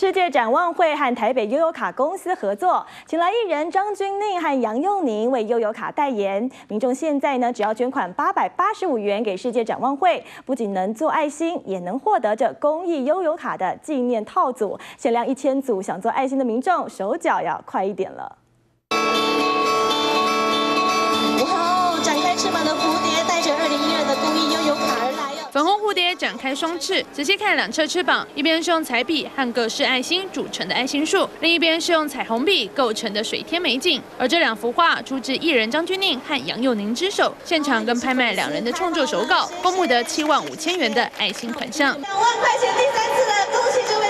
世界展望会和台北悠游卡公司合作，请来艺人张钧甯和杨佑宁为悠游卡代言。民众现在呢，只要捐款八百八十五元给世界展望会，不仅能做爱心，也能获得这公益悠游卡的纪念套组，限量一千组。想做爱心的民众，手脚要快一点了。哇，粉红蝴蝶展开双翅，仔细看两侧翅膀，一边是用彩笔和各式爱心组成的爱心树，另一边是用彩虹笔构成的水天美景。而这两幅画出自艺人张钧宁和杨佑宁之手，现场跟拍卖两人的创作手稿，共募得七万五千元的爱心款项。两万块钱第三次了，恭喜这位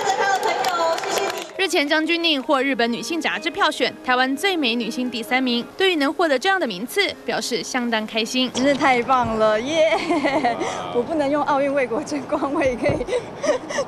前，张钧甯获日本女性杂志票选台湾最美女星第三名，对于能获得这样的名次，表示相当开心，真是太棒了耶！我不能。用奥运为国争光，我也可以，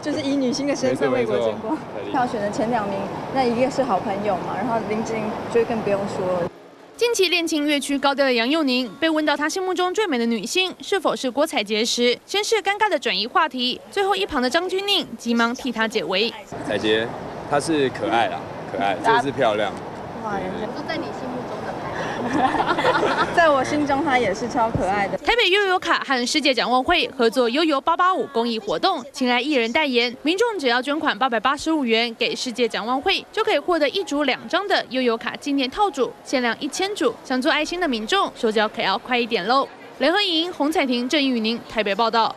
就是以女星的身份为国争光。票选的前两名，那一个是好朋友嘛，然后林志玲就更不用说了。近期恋情越趋高调的杨佑宁，被问到她心目中最美的女星是否是郭采洁时，先是尴尬的转移话题，最后一旁的张钧甯急忙替她解围。采洁，她是可爱啦，可爱，就是漂亮。哇，都在你心目中的。在我心中，他也是超可爱的。台北悠游卡和世界展望会合作悠游八八五公益活动，请来艺人代言，民众只要捐款八百八十五元给世界展望会，就可以获得一组两张的悠游卡纪念套组，限量一千组。想做爱心的民众，手脚可要快一点喽！联合影音洪彩婷、郑义宇宁台北报道。